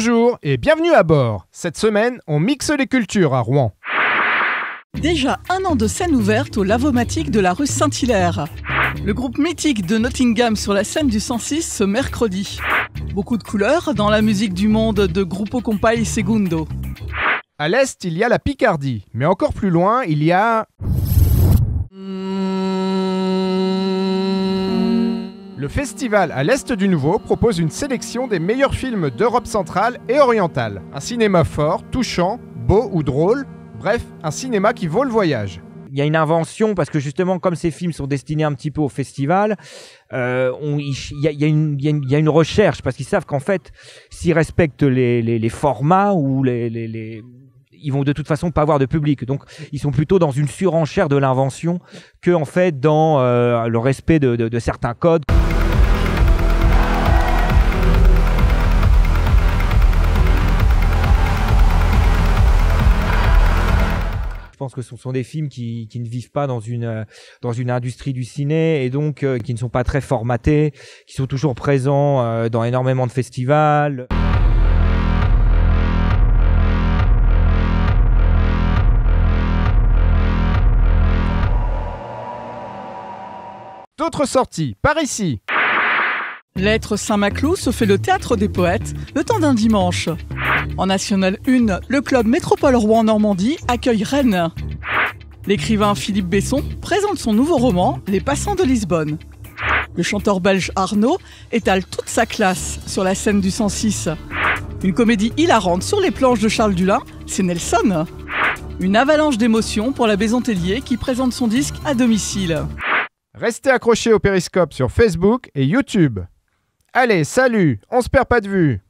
Bonjour et bienvenue à bord. Cette semaine, on mixe les cultures à Rouen. Déjà un an de scène ouverte au Lavomatique de la rue Saint-Hilaire. Le groupe mythique de Nottingham sur la scène du 106 ce mercredi. Beaucoup de couleurs dans la musique du monde de Gruppo Compay Segundo. À l'est, il y a la Picardie, mais encore plus loin, il y a... Le festival à l'Est du Nouveau propose une sélection des meilleurs films d'Europe centrale et orientale. Un cinéma fort, touchant, beau ou drôle, bref, un cinéma qui vaut le voyage. Il y a une invention parce que justement, comme ces films sont destinés un petit peu au festival, il y, a, une- recherche parce qu'ils savent qu'en fait, s'ils respectent les, formats ou les, ils vont de toute façon pas avoir de public. Donc, ils sont plutôt dans une surenchère de l'invention que en fait dans euh, le respect de certains codes. Que ce sont des films qui, qui ne vivent pas dans une, euh, dans une industrie du ciné et donc euh, qui ne sont pas très formatés, qui sont toujours présents euh, dans énormément de festivals. D'autres sorties, par ici. L'être Saint-Maclou se fait le théâtre des poètes le temps d'un dimanche. En National 1, le club Métropole Rouen Normandie accueille Rennes. L'écrivain Philippe Besson présente son nouveau roman Les Passants de Lisbonne. Le chanteur belge Arnaud étale toute sa classe sur la scène du 106. Une comédie hilarante sur les planches de Charles Dulin, c'est Nelson. Une avalanche d'émotions pour la Maison qui présente son disque à domicile. Restez accrochés au périscope sur Facebook et YouTube. Allez, salut, on se perd pas de vue.